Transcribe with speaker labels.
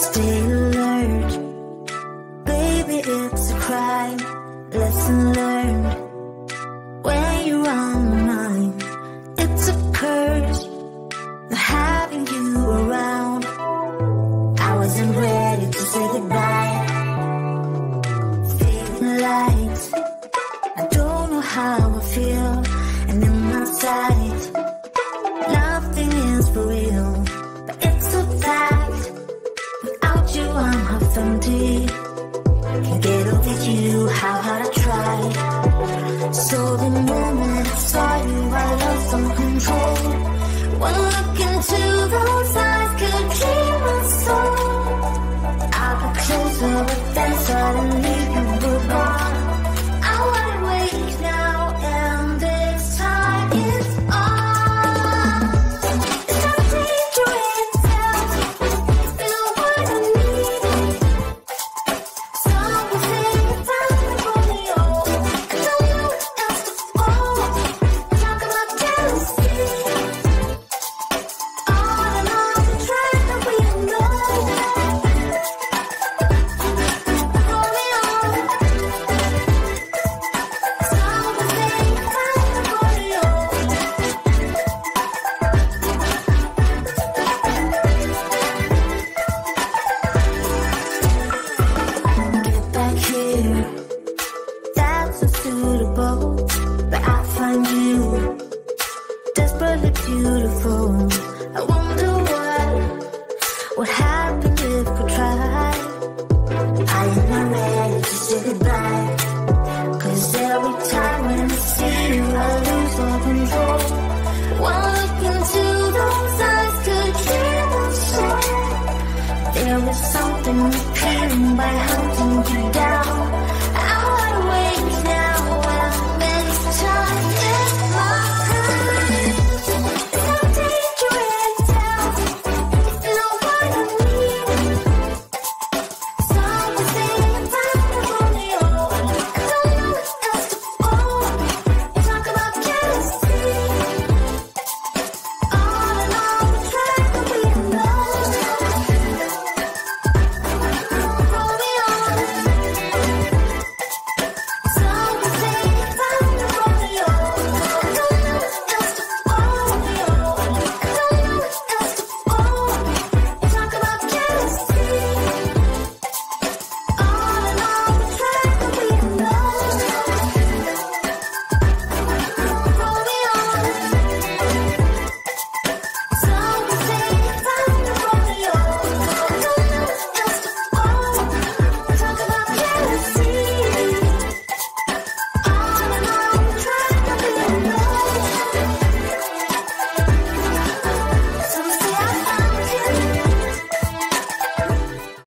Speaker 1: Stay alert. Baby, it's a crime. Lesson learned. Can't get over you, how hard I tried. So the moment I saw you, I lost some control. from you. Desperately beautiful. I wonder what would happen if we tried. I am not ready to say goodbye. Cause every time when I see you, I lose all control. One look into those eyes could hear the soul. There is something appearing by hunting you down.